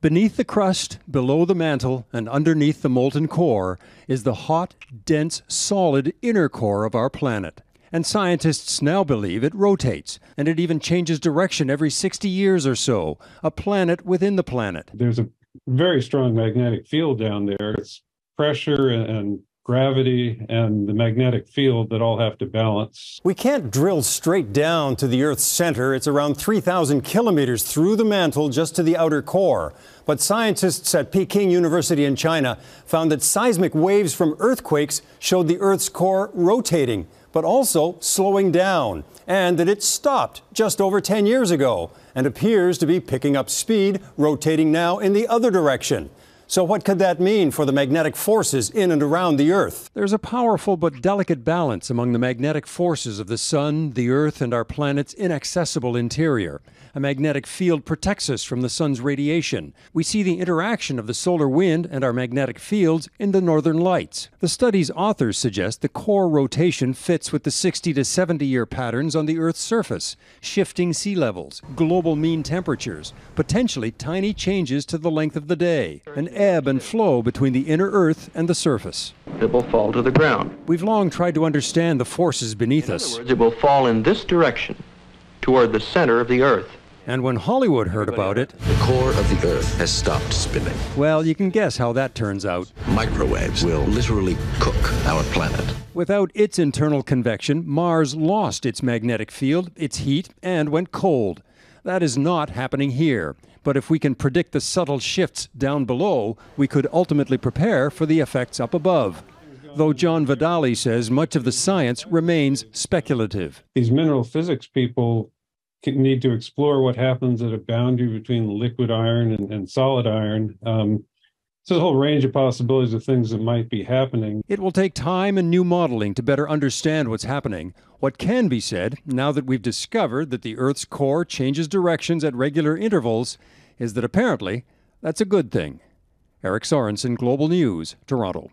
Beneath the crust, below the mantle, and underneath the molten core is the hot, dense, solid inner core of our planet. And scientists now believe it rotates, and it even changes direction every 60 years or so, a planet within the planet. There's a very strong magnetic field down there. It's pressure and gravity and the magnetic field that all have to balance. We can't drill straight down to the Earth's center. It's around 3,000 kilometers through the mantle just to the outer core. But scientists at Peking University in China found that seismic waves from earthquakes showed the Earth's core rotating, but also slowing down, and that it stopped just over 10 years ago and appears to be picking up speed, rotating now in the other direction. So, what could that mean for the magnetic forces in and around the Earth? There's a powerful but delicate balance among the magnetic forces of the Sun, the Earth, and our planet's inaccessible interior. A magnetic field protects us from the Sun's radiation. We see the interaction of the solar wind and our magnetic fields in the northern lights. The study's authors suggest the core rotation fits with the 60 to 70 year patterns on the Earth's surface, shifting sea levels, global mean temperatures, potentially tiny changes to the length of the day, an ebb and flow between the inner Earth and the surface. It will fall to the ground. We've long tried to understand the forces beneath us. Words, it will fall in this direction, toward the center of the Earth. And when Hollywood heard about it, the core of the Earth has stopped spinning. Well, you can guess how that turns out. Microwaves will literally cook our planet. Without its internal convection, Mars lost its magnetic field, its heat, and went cold. That is not happening here. But if we can predict the subtle shifts down below, we could ultimately prepare for the effects up above. Though John Vidale says much of the science remains speculative. These mineral physics people need to explore what happens at a boundary between liquid iron and, and solid iron. Um, so a whole range of possibilities of things that might be happening. It will take time and new modeling to better understand what's happening. What can be said, now that we've discovered that the Earth's core changes directions at regular intervals, is that apparently that's a good thing. Eric Sorensen, Global News, Toronto.